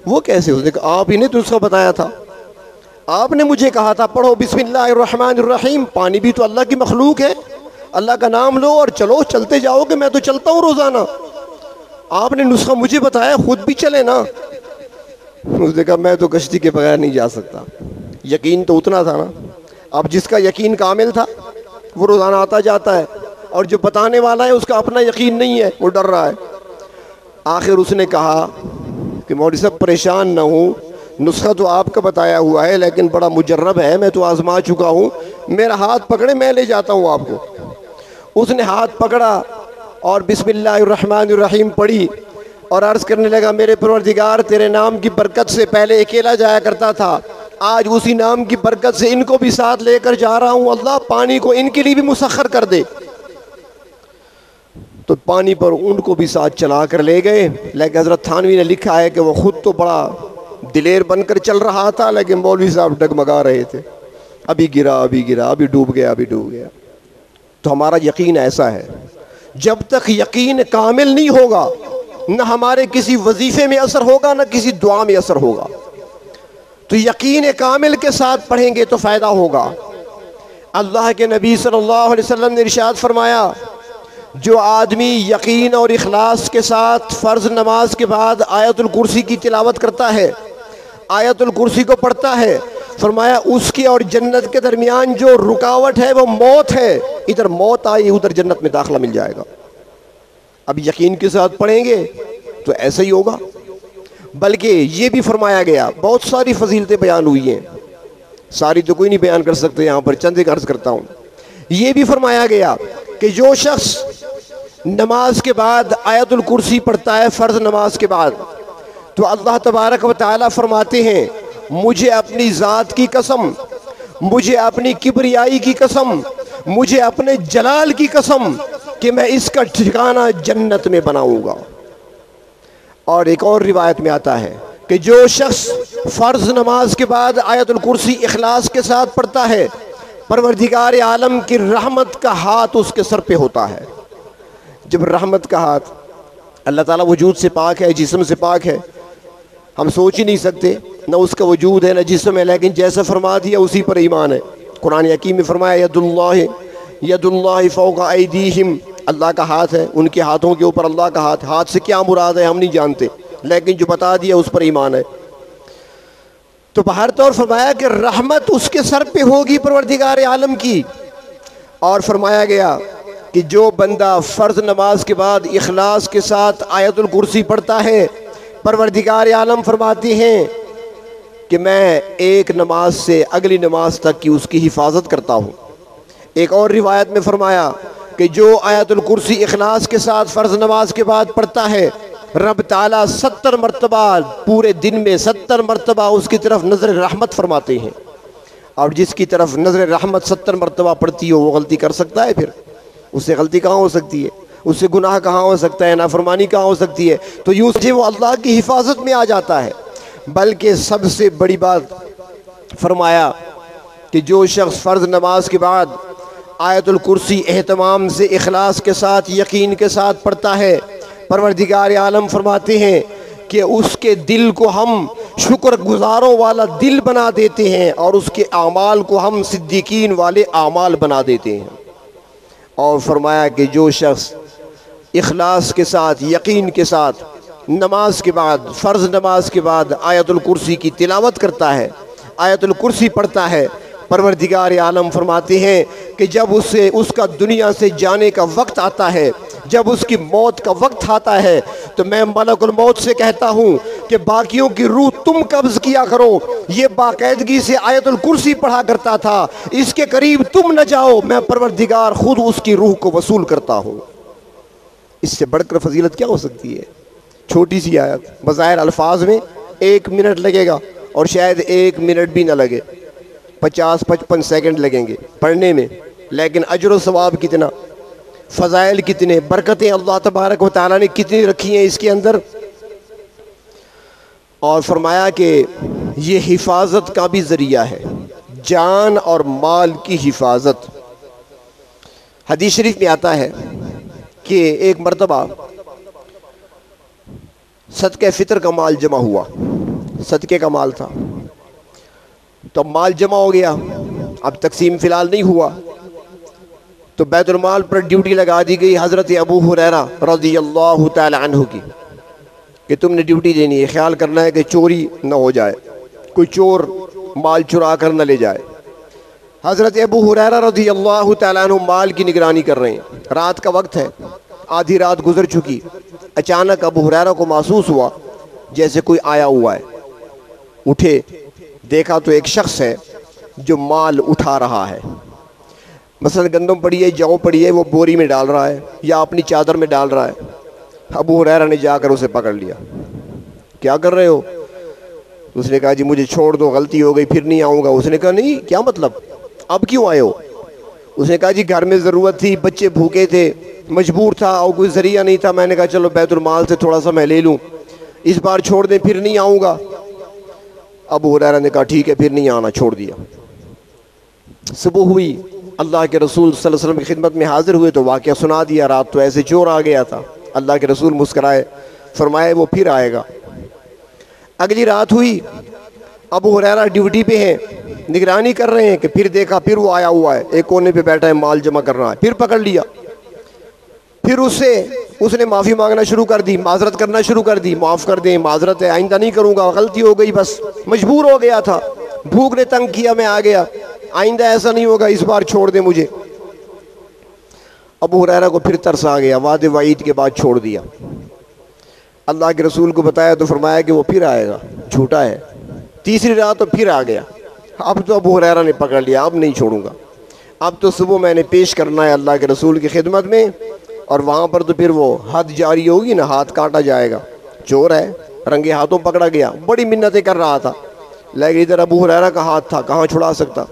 वो कैसे उसने कहा आप ही ने तो उसका बताया था। आपने मुझे कहा था, पढ़ो, बिस्मिल्लाहिर्रहमानिर्रहीम। पानी भी तो अल्लाह की मखलूक है। अल्लाह का नाम लो और चलो, चलते जाओ कि मैं तो चलता हूँ रोज़ाना। आपने नुस्खा मुझे बताया, खुद भी चले ना। उसने कहा, मैं तो कश्ती के बगैर नहीं जा सकता। यकीन तो उतना था ना। अब जिसका यकीन कामिल था, वो रोज़ाना आता जाता है। और जो बताने वाला है, उसका अपना यकीन नहीं है, वो डर रहा है। आखिर उसने कहा कि मौली साहब परेशान ना हूँ। नुस्खा तो आपका बताया हुआ है, लेकिन बड़ा मुजर्रब है, मैं तो आजमा चुका हूँ। मेरा हाथ पकड़े, मैं ले जाता हूँ आपको। उसने हाथ पकड़ा और बिस्मिल्लाहिर्रहमानिर्रहीम पढ़ी और अर्ज़ करने लगा, मेरे परवरदिगार, तेरे नाम की बरकत से पहले अकेला जाया करता था। आज उसी नाम की बरकत से इनको भी साथ लेकर जा रहा हूँ। अल्लाह पानी को इनके लिए भी मुसखर कर दे। तो पानी पर उनको भी साथ चला कर ले गए। लेकिन हज़रत थानवी ने लिखा है कि वो ख़ुद तो बड़ा दिलेर बनकर चल रहा था, लेकिन मौलवी साहब डगमगा रहे थे। अभी गिरा अभी गिरा, अभी डूब गया, अभी डूब गया। तो हमारा यकीन ऐसा है, जब तक यकीन कामिल नहीं होगा, न हमारे किसी वजीफे में असर होगा, न किसी दुआ में असर होगा। तो यकीन कामिल के साथ पढ़ेंगे तो फ़ायदा होगा। अल्लाह के नबी सल्लल्लाहु अलैहि वसल्लम ने इरशाद फरमाया जो आदमी यकीन और इखलास के साथ फ़र्ज़ नमाज़ के बाद आयतुल कुर्सी की तिलावत करता है, आयतुल कुर्सी को पढ़ता है, फरमाया उसकी और जन्नत के दरमियान जो रुकावट है, वो मौत है। इधर मौत आई, उधर जन्नत में दाखला मिल जाएगा। अब यकीन के साथ पढ़ेंगे तो ऐसा ही होगा। बल्कि ये भी फरमाया गया, बहुत सारी फजीलतें बयान हुई हैं। सारी तो कोई नहीं बयान कर सकते यहाँ पर, चंद एक अर्ज़ करता हूँ। ये भी फरमाया गया कि जो शख्स नमाज़ के बाद आयतुल कुर्सी पढ़ता है, फ़र्ज़ नमाज़ के बाद। तो अल्लाह तबारक व ताली फरमाते हैं, मुझे अपनी ज़ात की कसम, मुझे अपनी किबरियाई की कसम, मुझे अपने जलाल की कसम कि मैं इसका ठिकाना जन्नत में बनाऊँगा। और एक और रिवायत में आता है कि जो शख्स फ़र्ज़ नमाज़ के बाद आयतुल कुर्सी इखलास के साथ पढ़ता है, परवरदिगार आलम की रहमत का हाथ उसके सर पे होता है। जब रहमत का हाथ अल्लाह ताला वजूद से पाक है, जिसम से पाक है, हम सोच ही नहीं सकते ना उसका वजूद है, न जिसम है, लेकिन जैसा फरमा दिया उसी पर ईमान है। कुरान यकीम में फरमाया यदुल्ला यदुल्ला फ़ौका हिम अल्लाह का हाथ है, उनके हाथों के ऊपर अल्लाह का हाथ। हाथ से क्या मुराद है, हम नहीं जानते, लेकिन जो बता दिया उस पर ईमान है। तो बाहर तौर फरमाया कि रहमत उसके सर पे होगी, परवरदिगार आलम की। और फरमाया गया कि जो बंदा फ़र्ज़ नमाज़ के बाद इखलास के साथ आयतुल कुर्सी पढ़ता है, परवरदिगार आलम फरमाती हैं कि मैं एक नमाज़ से अगली नमाज़ तक की उसकी हिफाजत करता हूँ। एक और रिवायत में फरमाया कि जो आयतुल कुर्सी इखलास के साथ फ़र्ज़ नमाज़ के बाद पढ़ता है, रब ताला सत्तर मरतबा, पूरे दिन में सत्तर मरतबा उसकी तरफ़ नज़र रहमत फरमाते हैं। और जिसकी तरफ़ नज़र रहमत सत्तर मरतबा पड़ती हो, वो गलती कर सकता है फिर। उससे गलती कहाँ हो सकती है? उससे गुनाह कहाँ हो सकता है? नाफरमानी कहाँ हो सकती है? तो यूँ से वो अल्लाह की हिफाजत में आ जाता है। बल्कि सबसे बड़ी बात फरमाया कि जो शख्स फ़र्ज़ नमाज़ के बाद आयतुल कुर्सी अहतमाम से अखलास के साथ, यकीन के साथ पढ़ता है, परवरदिगार आलम फरमाते हैं कि उसके दिल को हम शुक्र गुजारों वाला दिल बना देते हैं और उसके अमाल को हम सिद्दीकीन वाले अमाल बना देते हैं। और फरमाया कि जो शख्स इखलास के साथ, यकीन के साथ, नमाज़ के बाद, फ़र्ज़ नमाज़ के बाद आयतुल कुर्सी की तिलावत करता है, आयतुल कुर्सी पढ़ता है, परवरदिगार आलम फरमाते हैं कि जब उससे, उसका दुनिया से जाने का वक्त आता है जब उसकी मौत का वक्त आता है तो मैं मलकुल मौत से कहता हूँ कि बाकियों की रूह तुम कब्ज़ किया करो। ये बाकायदगी से आयतुल कुर्सी पढ़ा करता था। इसके करीब तुम न जाओ, मैं परवरदिगार खुद उसकी रूह को वसूल करता हूँ। इससे बढ़कर फजीलत क्या हो सकती है? छोटी सी आयत, बज़ाहिर अल्फाज में एक मिनट लगेगा और शायद एक मिनट भी ना लगे। पचास पचपन सेकंड लगेंगे पढ़ने में, लेकिन अजर सवाब कितना? फ़जाइल कितने, बरकतें अल्लाह तबारक व ने कितनी रखी हैं इसके अंदर। और फरमाया कि ये हिफाजत का भी ज़रिया है, जान और माल की हिफाजत। हदीस शरीफ में आता है कि एक मरतबा सदक़ फ़ितर का माल जमा हुआ, सदक़े का माल था। तो माल जमा हो गया, अब तकसीम फ़िलहाल नहीं हुआ। तो बैतुलमाल पर ड्यूटी लगा दी गई हज़रत अबू हुरैरा रज़ी अल्लाह तु की, कि तुमने ड्यूटी देनी है। ख्याल करना है कि चोरी न हो जाए, कोई चोर माल चुरा कर न ले जाए। हज़रत अबू हुरैरा रज़ी अल्लाह तु माल की निगरानी कर रहे हैं। रात का वक्त है, आधी रात गुजर चुकी। अचानक अबू हुरैरा को महसूस हुआ, जैसे कोई आया हुआ है। उठे, देखा तो एक शख्स है जो माल उठा रहा है। मसलन गंदम पड़ी है, जौ पड़ी है, वो बोरी में डाल रहा है या अपनी चादर में डाल रहा है। अबू हुरैरा ने जाकर उसे पकड़ लिया। क्या कर रहे हो? उसने कहा, जी, मुझे छोड़ दो, गलती हो गई, फिर नहीं आऊँगा। उसने कहा, नहीं, क्या मतलब? अब क्यों आए हो? उसने कहा, जी, घर में ज़रूरत थी, बच्चे भूखे थे, मजबूर था, और कोई ज़रिया नहीं था। मैंने कहा, चलो, बैतुलमाल से थोड़ा सा मैं ले लूँ। इस बार छोड़ दें, फिर नहीं आऊँगा। अब हुरैरा ने कहा, ठीक है, फिर नहीं आना, छोड़ दिया। सुबह हुई। अल्लाह के रसूल वसल्लम की खिदमत में हाजिर हुए तो वाक़ सुना दिया, रात तो ऐसे चोर आ गया था। अल्लाह के रसूल मुस्कराए, फरमाए, वो फिर आएगा। अगली रात हुई, अब हुरैरा ड्यूटी पे हैं, निगरानी कर रहे हैं कि फिर देखा, फिर वो आया हुआ है, एक कोने पे बैठा है, माल जमा कर रहा है, फिर पकड़ लिया। फिर उससे, उसने माफ़ी मांगना शुरू कर दी, माजरत करना शुरू कर दी, माफ़ कर दें, माजरत है, आइंदा नहीं करूँगा, गलती हो गई बस, मजबूर हो गया था। भूख ने तंग किया, मैं आ गया। आइंदा ऐसा नहीं होगा, इस बार छोड़ दे मुझे। अबू हुरैरा को फिर तरस आ गया, वाद वाईद के बाद छोड़ दिया। अल्लाह के रसूल को बताया तो फरमाया कि वो फिर आएगा, झूठा है। तीसरी रात तो फिर आ गया। अब तो अबू हुरैरा ने पकड़ लिया, अब नहीं छोड़ूँगा। अब तो सुबह मैंने पेश करना है अल्लाह के रसूल की खिदमत में, और वहाँ पर तो फिर वो हद जारी होगी ना, हाथ काटा जाएगा। चोर है, रंगे हाथों पकड़ा गया, बड़ी मिन्नतें कर रहा था। लेकिन इधर अबू हुरैरा का हाथ था, कहाँ छुड़ा सकता?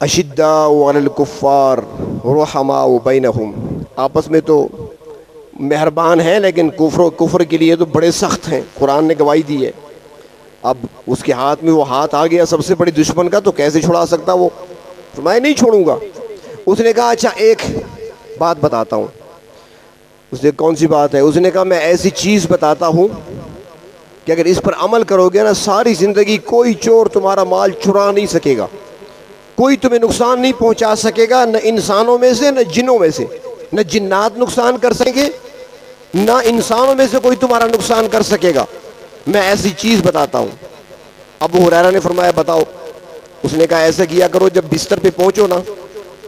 अशिद्दा वलकुफ़ार रहमा बैन आपस में तो मेहरबान हैं, लेकिन कुफर कुफर के लिए तो बड़े सख्त हैं। कुरान ने गवाही दी है। अब उसके हाथ में वो हाथ आ गया सबसे बड़ी दुश्मन का तो कैसे छुड़ा सकता वो? तो मैं नहीं छोड़ूँगा। उसने कहा अच्छा एक बात बताता हूँ। उसने, कौन सी बात है? उसने कहा, मैं ऐसी चीज़ बताता हूँ कि अगर इस पर अमल करोगे ना, सारी ज़िंदगी कोई चोर तुम्हारा माल चुरा नहीं सकेगा। कोई तुम्हें नुकसान नहीं पहुँचा सकेगा, न इंसानों में से, न जिनों में से। न जिन्नात नुकसान कर सकेंगे, न इंसानों में से कोई तुम्हारा नुकसान कर सकेगा। मैं ऐसी चीज़ बताता हूँ। अब हुरैरा ने फरमाया, बताओ। उसने कहा, ऐसा किया करो, जब बिस्तर पे पहुंचो ना,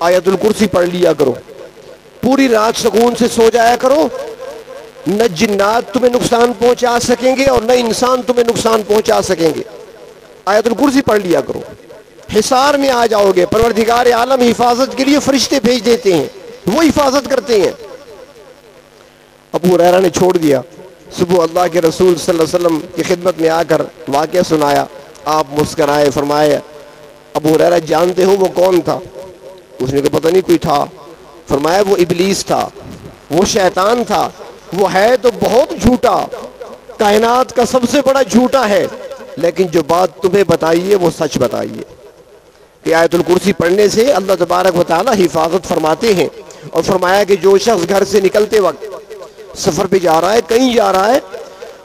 आयतुल कुर्सी पढ़ लिया करो। पूरी रात सुकून से सो जाया करो। न जिन्नात तुम्हें नुकसान पहुँचा सकेंगे और न इंसान तुम्हें नुकसान पहुँचा सकेंगे। आयतुल कुर्सी पढ़ लिया करो। हिसार में आ जाओगे, परवरदिगार आलम हिफाजत के लिए फरिश्ते भेज देते हैं, वो हिफाजत करते हैं। अबू रहरा ने छोड़ दिया। सुबह अल्लाह के रसूल वसल्लम की खिदमत में आकर वाक़ सुनाया। आप मुस्कराए, फरमाए, अबू रहरा जानते हो वो कौन था? उसने को पता नहीं, कोई था। फरमाया, वो इबलीस था, वो शैतान था, वो है तो बहुत झूठा, कायनात का सबसे बड़ा झूठा है, लेकिन जो बात तुम्हें बताइए वो सच बताइए कि आयतुल कुर्सी पढ़ने से अल्लाह तबारक वाली हिफाजत फरमाते हैं और फरमाया कि जो शख्स घर से निकलते वक्त सफ़र पे जा रहा है, कहीं जा रहा है,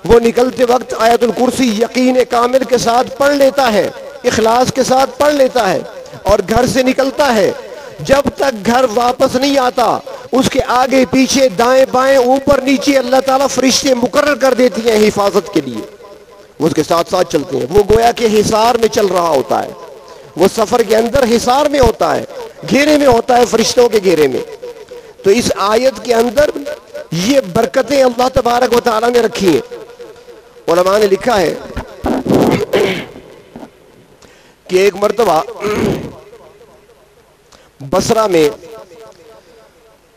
वो निकलते वक्त आयतुल कुर्सी यकीन कामिल के साथ पढ़ लेता है, इखलास के साथ पढ़ लेता है और घर से निकलता है। जब तक घर वापस नहीं आता, उसके आगे पीछे दाएँ बाएँ, ऊपर नीचे अल्लाह ताला फरिश्ते मुकर कर देती हैं हिफाजत के लिए। उसके साथ साथ चलते हैं। वो गोया के हिसार में चल रहा होता है। वो सफ़र के अंदर हिसार में होता है, घेरे में होता है, फरिश्तों के घेरे में। तो इस आयत के अंदर ये बरकतें अल्लाह तबारक व वाली ने रखी हैं। ने लिखा है कि एक मरतबा बसरा में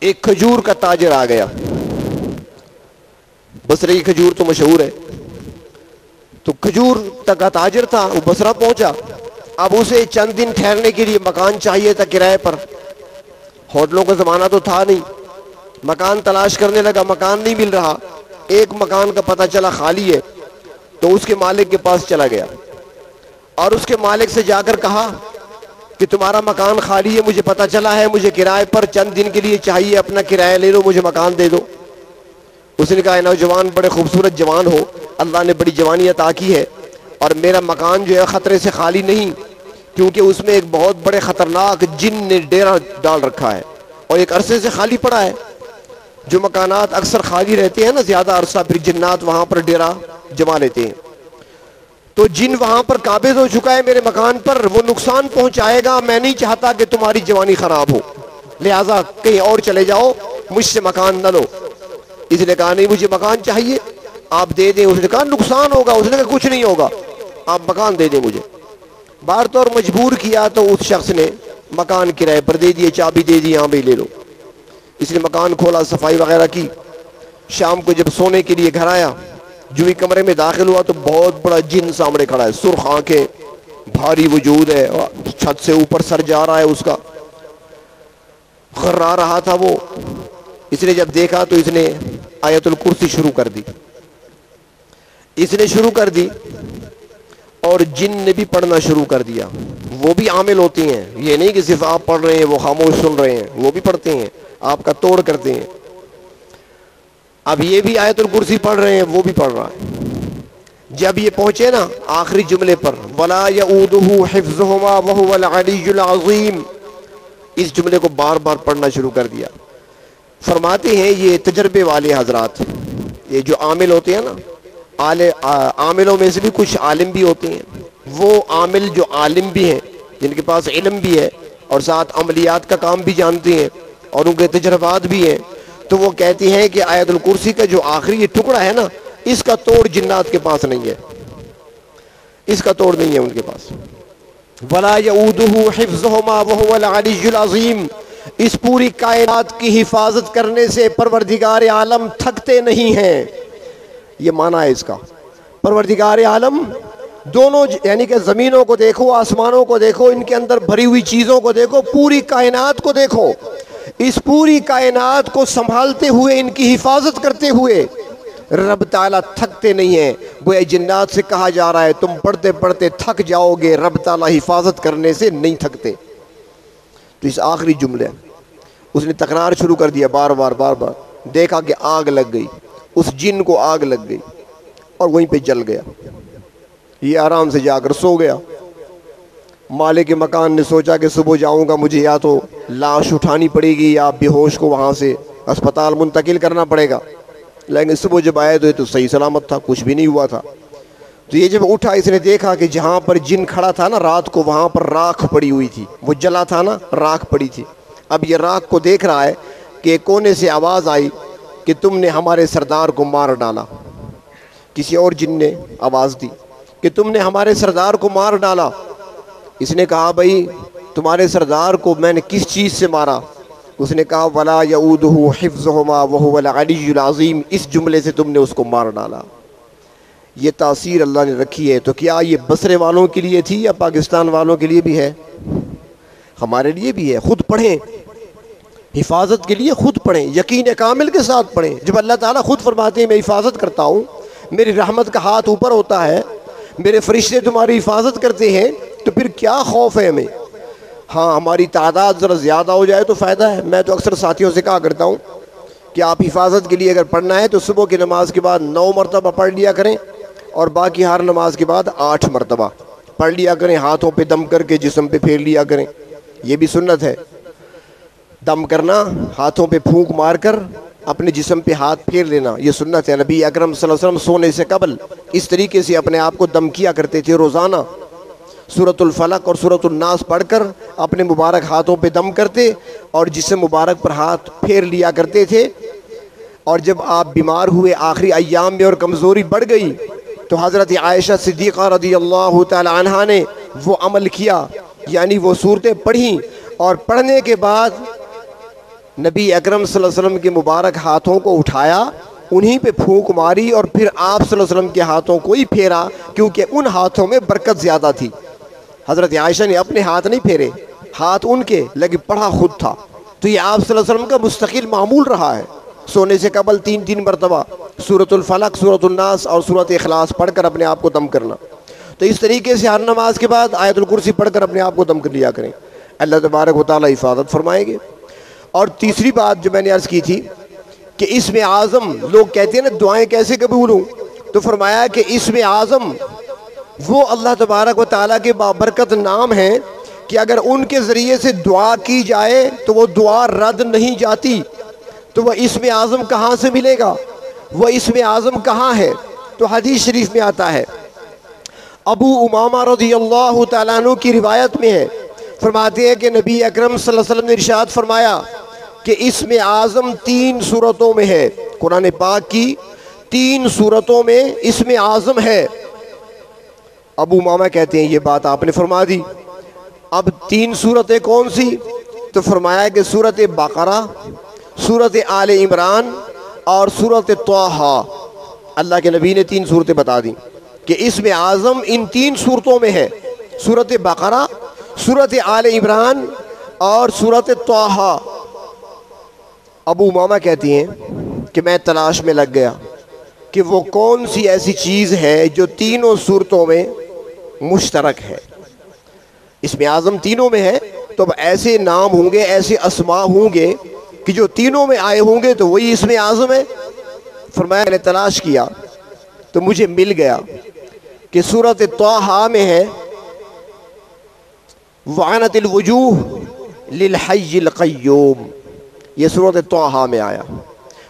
एक खजूर का ताजर आ गया। बसरे की खजूर तो मशहूर है। तो खजूर तक का ताजर था, वो बसरा पहुँचा। अब उसे चंद दिन ठहरने के लिए मकान चाहिए था किराए पर। होटलों का ज़माना तो था नहीं। मकान तलाश करने लगा, मकान नहीं मिल रहा। एक मकान का पता चला खाली है तो उसके मालिक के पास चला गया। और उसके मालिक से जाकर कहा कि तुम्हारा मकान खाली है, मुझे पता चला है, मुझे किराए पर चंद दिन के लिए चाहिए, अपना किराया ले लो, मुझे मकान दे दो। उसने कहा नौजवान, बड़े खूबसूरत जवान हो। अल्लाह ने बड़ी जवानी अता की है। और मेरा मकान जो है ख़तरे से खाली नहीं क्योंकि उसमें एक बहुत बड़े ख़तरनाक जिन ने डेरा डाल रखा है और एक अरसे से खाली पड़ा है। जो मकानात अक्सर खाली रहते हैं ना, ज़्यादा अरसा फिर जन्नात वहाँ पर डेरा जमा लेते हैं। तो जिन वहाँ पर काबिज हो चुका है मेरे मकान पर, वो नुकसान पहुंचाएगा। मैं नहीं चाहता कि तुम्हारी जवानी खराब हो। लिहाजा कहीं और चले जाओ, मुझसे मकान न लो। इसने कहा, नहीं, मुझे मकान चाहिए। आप दे दें। उसने कहा, नुकसान होगा। उसने कहा, कुछ नहीं होगा। आप मकान दे दें मुझे। बार और मजबूर किया तो उस शख्स ने मकान किराए पर दे दिए, चाबी दे दी यहाँ भी ले लो। इसने मकान खोला, सफ़ाई वगैरह की। शाम को जब सोने के लिए घर आया, जो कमरे में दाखिल हुआ तो बहुत बड़ा जिन सामने खड़ा है। सुर्ख आँखें, भारी वजूद है छत से ऊपर सर जा रहा है उसका। खर्रा रहा था वो। इसने जब देखा तो इसने आयतुल कुर्सी शुरू कर दी। इसने शुरू कर दी। और जिन ने भी पढ़ना शुरू कर दिया, वो भी आमिल होती हैं। ये नहीं कि सिर्फ़ आप पढ़ रहे हैं, वो खामोश सुन रहे हैं, वो भी पढ़ते हैं, आपका तोड़ करते हैं। अब ये भी आयतुल कुर्सी पढ़ रहे हैं, वो भी पढ़ रहा है। जब ये पहुँचे ना, आखिरी जुमले पर, वला अजीम, इस जुमले को बार बार पढ़ना शुरू कर दिया। फरमाते हैं, ये तजर्बे वाले हजरात, ये जो आमिल होते हैं ना आले आमिलों में से भी कुछ आलिम भी होते हैं। वो आमिल जो आलिम भी हैं, जिनके पास इलम भी है और साथ अमलियात का काम भी जानते हैं और उनके तजर्बात भी हैं तो वो कहती हैं कि आयतुल कुर्सी का जो आखिरी टुकड़ा है ना, इसका तोड़ जिन्नात के पास नहीं है। इसका तोड़ नहीं है उनके पास। वला अजीम। इस पूरी कायनात की हिफाजत करने से परवरदिगार आलम थकते नहीं हैं। ये माना है इसका। परवरदिगार आलम, दोनों यानी कि ज़मीनों को देखो, आसमानों को देखो, इनके अंदर भरी हुई चीज़ों को देखो, पूरी कायनात को देखो। इस पूरी कायनात को संभालते हुए, इनकी हिफाजत करते हुए, रब ताला थकते नहीं है। गोया जिन्नात से कहा जा रहा है, तुम पढ़ते पढ़ते थक जाओगे, रब ताला हिफाजत करने से नहीं थकते। तो इस आखिरी जुमले, उसने तकरार शुरू कर दिया बार बार बार बार। देखा कि आग लग गई। उस जिन को आग लग गई और वहीं पे जल गया। ये आराम से जाकर सो गया। मालिक मकान ने सोचा कि सुबह जाऊँगा, मुझे या तो लाश उठानी पड़ेगी या बेहोश को वहाँ से अस्पताल मुंतकिल करना पड़ेगा। लेकिन सुबह जब आए तो ये तो सही सलामत था, कुछ भी नहीं हुआ था। तो ये जब उठा, इसने देखा कि जहाँ पर जिन खड़ा था ना, रात को वहाँ पर राख पड़ी हुई थी। वो जला था ना, राख पड़ी थी। अब ये राख को देख रहा है कि कोने से आवाज़ आई कि तुमने हमारे सरदार को मार डाला। किसी और जिन ने आवाज़ दी कि तुमने हमारे सरदार को मार डाला। इसने कहा, भाई, तुम्हारे सरदार को मैंने किस चीज़ से मारा? उसने कहा, वला यऊदहू हिफ्ज़ुहुमा वहुवल इस जुमले से तुमने उसको मार डाला। ये तासीर अल्लाह ने रखी है। तो क्या ये बसरे वालों के लिए थी या पाकिस्तान वालों के लिए भी है? हमारे लिए भी है। खुद पढ़ें। हिफाजत के लिए खुद पढ़ें, यकीन कामिल के साथ पढ़ें। जब अल्लाह ताला खुद फरमाते हैं, मैं हिफाजत करता हूँ, मेरी रहमत का हाथ ऊपर होता है, मेरे फरिश्ते तुम्हारी हिफाजत करते हैं तो फिर क्या खौफ है हमें? हाँ हमारी तादाद ज़रा ज़्यादा हो जाए तो फ़ायदा है। मैं तो अक्सर साथियों से कहा करता हूँ कि आप हिफाजत के लिए अगर पढ़ना है तो सुबह की नमाज़ के बाद नौ मरतबा पढ़ लिया करें और बाकी हर नमाज़ के बाद आठ मरतबा पढ़ लिया करें। हाथों पे दम करके, जिसम पे फेर लिया करें। ये भी सुन्नत है। दम करना, हाथों पे फूंक मार कर अपने जिसम पे हाथ फेर लेना। ये सुन्नत है, नबी अकरम वसल्लम सोने से कबल इस तरीके से अपने आप को दम किया करते थे रोज़ाना। सूरतुल्फलक और सूरतुलनास पढ़कर अपने मुबारक हाथों पे दम करते और जिसम मुबारक पर हाथ फेर लिया करते थे। और जब आप बीमार हुए, आखिरी अयाम में और कमज़ोरी बढ़ गई तो हज़रत आयशा सिद्दीक़ा रदी अल्लाह तहा ने वो अमल किया, यानी वो सूरतें पढ़ी और पढ़ने के बाद नबी अकरम वसल्लम के मुबारक हाथों को उठाया, उन्हीं पे फूंक मारी और फिर आप वसल्लम के हाथों को ही फेरा, क्योंकि उन हाथों में बरकत ज़्यादा थी। हज़रत आयशा ने अपने हाथ नहीं फेरे, हाथ उनके, लेकिन पढ़ा खुद था। तो ये आप वसल्लम का मुस्तकिल मामूल रहा है। सोने से कबल तीन तीन मरतबा सूरतुल्फलक सूरतुलनास और सूरत अखलास पढ़ कर अपने आप को दम करना। तो इस तरीके से हर नमाज़ के बाद आयतुल्कुर्सी पढ़ कर अपने आप को दम कर लिया करें। अल्लाह तबारक वाली हिफाजत फरमाएँगे। और तीसरी बात जो मैंने अर्ज़ की थी कि इसमें आज़म, लोग कहते हैं ना, दुआएँ कैसे कबूल हूँ? तो फरमाया कि इसमें आज़म, वो अल्लाह तबारक व ताली के बाबरकत नाम है कि अगर उनके ज़रिए से दुआ की जाए तो वो दुआ रद्द नहीं जाती। तो वह इसमें आज़म कहाँ से मिलेगा? वह इसमें आज़म कहाँ है? तो हदीस शरीफ में आता है। अबू उमामा रज़ी अल्लाह तु की रिवायत में है। फरमाते हैं कि नबी अकरम वसल्लम ने इरशाद फरमाया कि इसमें आज़म तीन सूरतों में है, कुरान पाक की तीन सूरतों में इसमें आज़म है। अबू मामा कहते हैं, ये बात आपने फरमा दी। अब तीन सूरतें कौन सी? तो फरमाया कि सूरत बकरा, सूरत आल इमरान और सूरत तोहा। अल्लाह के नबी ने तीन सूरतें बता दी कि इसमें आज़म इन तीन सूरतों में है। सूरत बकरा, सूरत आल इमरान और सूरत तोहा। अबू मामा कहती हैं कि मैं तलाश में लग गया कि वो कौन सी ऐसी चीज़ है जो तीनों सूरतों में मुश्तरक है। इसमें आज़म तीनों में है तो अब ऐसे नाम होंगे, ऐसे असमा होंगे कि जो तीनों में आए होंगे तो वही इसमें आज़म है। फरमाया, मैंने तलाश किया तो मुझे मिल गया कि सूरत तोहा में है वानतलवजूह लिलहय्यम ये सूरत तोहा में आया।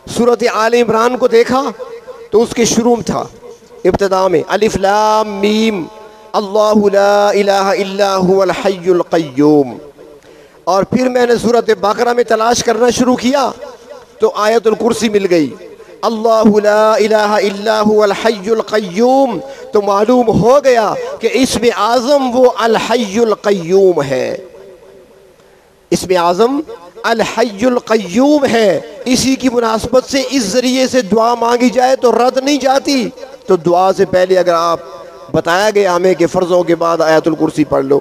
सूरत आल इमरान को देखा तो उसके शुरू में था। इब्तदा में अलिफ्लाम मीम अल्लाहम और फिर मैंने सूरत बकरा में तलाश करना शुरू किया तो आयतुल कुर्सी मिल गई। अल्लाहम तो मालूम हो गया कि इसमें आज़म वो अलहयुल्क़यूम है। इसमें आज़म अलहयुल्क़यूम है। इसी की मुनासबत से, इस ज़रिए से दुआ मांगी जाए तो रद्द नहीं जाती। तो दुआ से पहले अगर आप, बताया गया हमें कि फ़र्ज़ों के बाद आयतुल कुर्सी पढ़ लो।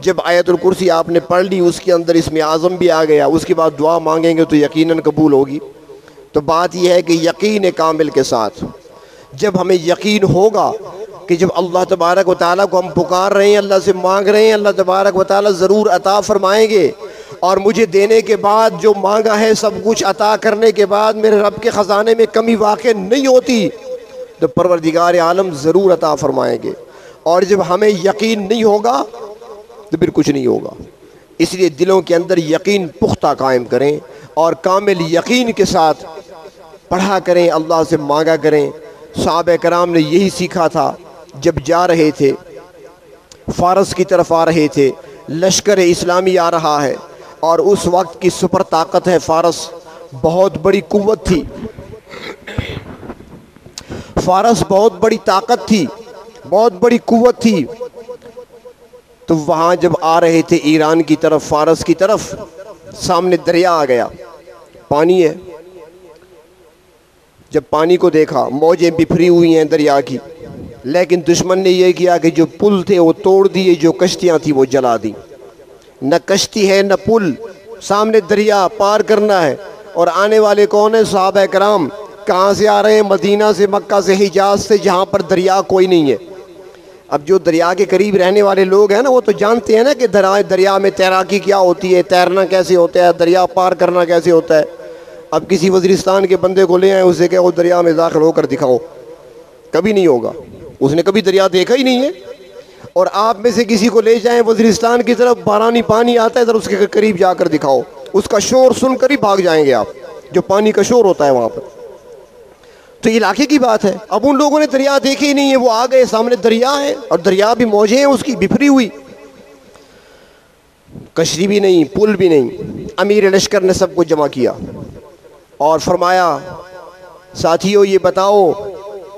जब आयतुल कुर्सी आपने पढ़ ली, उसके अंदर इसमें आज़म भी आ गया, उसके बाद दुआ मांगेंगे तो यकीनन कबूल होगी। तो बात यह है कि यकीन कामिल के साथ। जब हमें यकीन होगा कि जब अल्लाह तबारक व ताली को हम पुकार रहे हैं, अल्लाह से मांग रहे हैं, अल्लाह तबारक व ज़रूर अता फरमाएँगे। और मुझे देने के बाद जो मांगा है सब कुछ अता करने के बाद मेरे रब के ख़जाने में कमी वाक़ नहीं होती तो परवरदिगार आलम ज़रूर अता फरमाएँगे। और जब हमें यकीन नहीं होगा तो फिर कुछ नहीं होगा। इसलिए दिलों के अंदर यकीन पुख्ता कायम करें और कामिल यकीन के साथ पढ़ा करें, अल्लाह से मांगा करें। साहब कराम ने यही सीखा था, जब जा रहे थे, फ़ारस की तरफ़ आ रहे थे लश्कर इस्लामी आ रहा है। और उस वक्त की सुपर ताकत है फ़ारस। बहुत बड़ी कुत थी। फ़ारस बहुत बड़ी ताकत थी, बहुत बड़ी कुत थी। तो वहाँ जब आ रहे थे ईरान की तरफ़, फ़ारस की तरफ़, सामने दरिया आ गया। पानी है। जब पानी को देखा, मौजें बिफरी हुई हैं दरिया की। लेकिन दुश्मन ने यह किया कि जो पुल थे वो तोड़ दिए, जो कश्तियाँ थी वो जला दी। न कश्ती है, न पुल। सामने दरिया पार करना है। और आने वाले कौन है? साहब कराम, कहाँ से आ रहे हैं? मदीना से, मक्का से, हिजाज से, जहाँ पर दरिया कोई नहीं है। अब जो दरिया के करीब रहने वाले लोग हैं ना, वो तो जानते हैं ना कि दरा, दरिया में तैराकी क्या होती है, तैरना कैसे होता है, दरिया पार करना कैसे होता है। अब किसी वजीरिस्तान के बंदे को ले आए, उसे वो दरिया में दाखिल होकर दिखाओ। कभी नहीं होगा। उसने कभी दरिया देखा ही नहीं है। और आप में से किसी को ले जाएँ वजीरिस्तान की तरफ़ बारानी पानी आता है, इधर उसके करीब जाकर दिखाओ। उसका शोर सुनकर ही भाग जाएँगे आप, जो पानी का शोर होता है वहाँ पर। तो इलाके की बात है। अब उन लोगों ने दरिया देखे ही नहीं है, वो आ गए, सामने दरिया है, और दरिया भी मौजे हैं, उसकी बिफरी हुई। कशरी भी नहीं, पुल भी नहीं, अमीर लश्कर ने सबको जमा किया। और फरमाया, साथियों, ये बताओ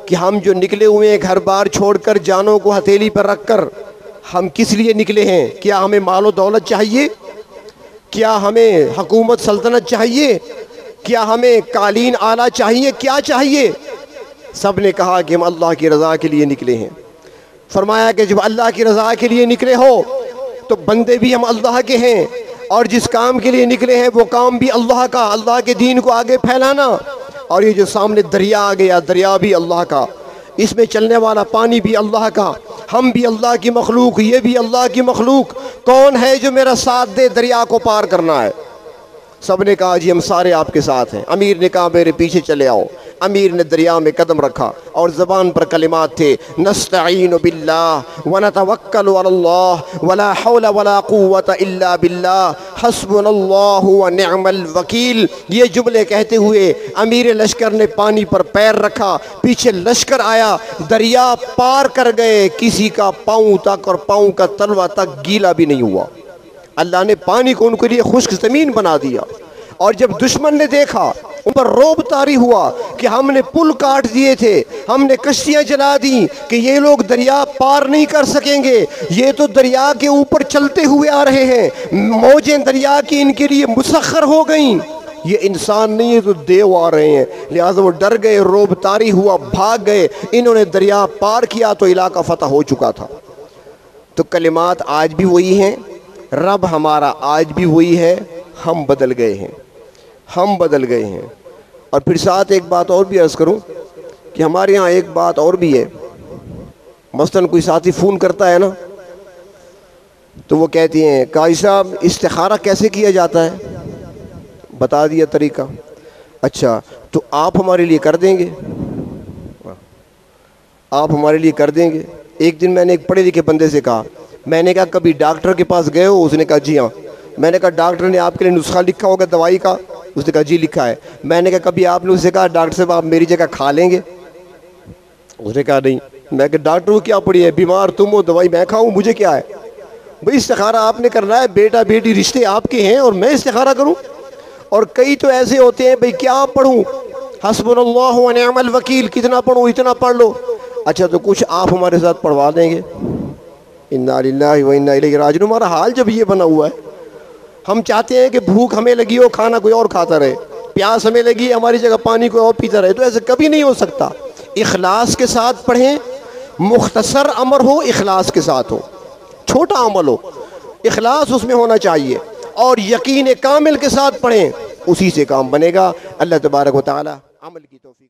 कि हम जो निकले हुए हैं घर बार छोड़कर जानों को हथेली पर रखकर, हम किस लिए निकले हैं? क्या हमें मालो दौलत चाहिए? क्या हमें हकूमत सल्तनत चाहिए? क्या हमें कालीन आला चाहिए? क्या चाहिए? सबने कहा कि हम अल्लाह की रज़ा के लिए निकले हैं। फरमाया कि जब अल्लाह की रज़ा के लिए निकले हो तो बंदे भी हम अल्लाह के हैं, और जिस काम के लिए निकले हैं, वो काम भी अल्लाह का, अल्लाह के दीन को आगे फैलाना। और ये जो सामने दरिया आ गया, दरिया भी अल्लाह का। इसमें चलने वाला पानी भी अल्लाह का। हम भी अल्लाह की मखलूक, ये भी अल्लाह की मखलूक। कौन है जो मेरा साथ दे दरिया को पार करना है? सबने कहा, जी, हम सारे आपके साथ हैं। अमीर ने कहा, मेरे पीछे चले आओ। अमीर ने दरिया में कदम रखा और ज़बान पर कलिमात थे नस्तीन बिल्ला वन तवक्ल वला वला इल्ला बिल्ला हसबुल्लाहुवनिअमल वकील। ये जुमले कहते हुए अमीर लश्कर ने पानी पर पैर रखा, पीछे लश्कर आया। दरिया पार कर गए, किसी का पाँव तक और पाँव का तलवा तक गीला भी नहीं हुआ। अल्लाह ने पानी को उनके लिए खुश्क ज़मीन बना दिया। और जब दुश्मन ने देखा उन पर रोब तारी हुआ कि हमने पुल काट दिए थे, हमने कश्तियाँ जला दी कि ये लोग दरिया पार नहीं कर सकेंगे, ये तो दरिया के ऊपर चलते हुए आ रहे हैं, मौजें दरिया की इनके लिए मुसखर हो गई। ये इंसान नहीं है तो देव आ रहे हैं, लिहाजा वो डर गए, रोब तारी हुआ, भाग गए, इन्होंने दरिया पार किया तो इलाका फतह हो चुका था। तो कलिमात आज भी वही हैं रब हमारा आज भी वही है, हम बदल गए हैं। हम बदल गए हैं। और फिर साथ एक बात और भी अर्ज़ करूँ कि हमारे यहाँ एक बात और भी है। मसलन कोई साथी फ़ोन करता है ना तो वो कहती हैं, काजी साहब इस्तारा कैसे किया जाता है? बता दिया तरीका। अच्छा तो आप हमारे लिए कर देंगे? आप हमारे लिए कर देंगे। एक दिन मैंने एक पढ़े लिखे बंदे से कहा मैंने कहा, कभी डॉक्टर के पास गए हो? उसने कहा, जी हाँ. मैंने कहा डॉक्टर ने आपके लिए नुस्खा लिखा होगा, दवाई का? उसने कहा, जी, लिखा है. मैंने कहा, कभी आपने उससे कहा डॉक्टर साहब, आप मेरी जगह खा लेंगे? उसने कहा, नहीं. मैं कहा डॉक्टर को क्या पड़ी है? बीमार तुम हो, दवाई मैं खाऊं? मुझे क्या है? भाई इस्तारा आपने करना है, बेटा बेटी, रिश्ते आपके हैं और मैं इस्तारा करूँ? और कई तो ऐसे होते हैं, भाई, क्या पढ़ूं? हसबल वकील, कितना पढ़ूं, इतना पढ़ लो। अच्छा तो कुछ आप हमारे साथ पढ़वा देंगे। इन्ना राज हमारा हाल जब ये बना हुआ है, हम चाहते हैं कि भूख हमें लगी हो, खाना कोई और खाता रहे। प्यास हमें लगी, हमारी जगह पानी कोई और पीता रहे। तो ऐसे कभी नहीं हो सकता। इखलास के साथ पढ़ें, मुख्तसर अमर हो, इखलास के साथ हो। छोटा अमल हो। इखलास उसमें होना चाहिए। और यकीन कामिल के साथ पढ़ें, उसी से काम बनेगा। अल्लाह तबारक वाली अमल की तोफ़ी